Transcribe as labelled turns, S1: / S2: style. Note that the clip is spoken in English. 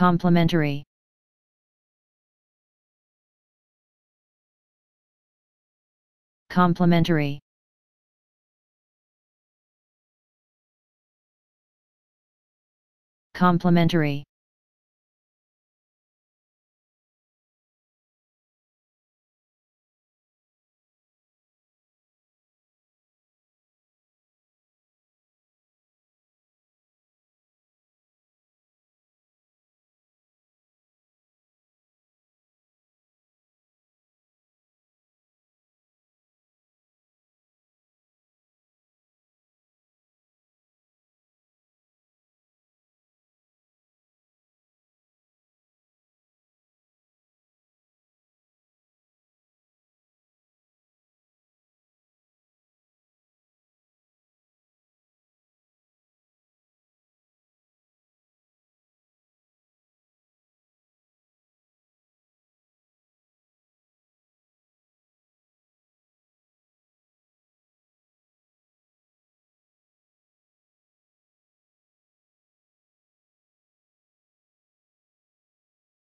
S1: Complementary. Complementary. Complementary.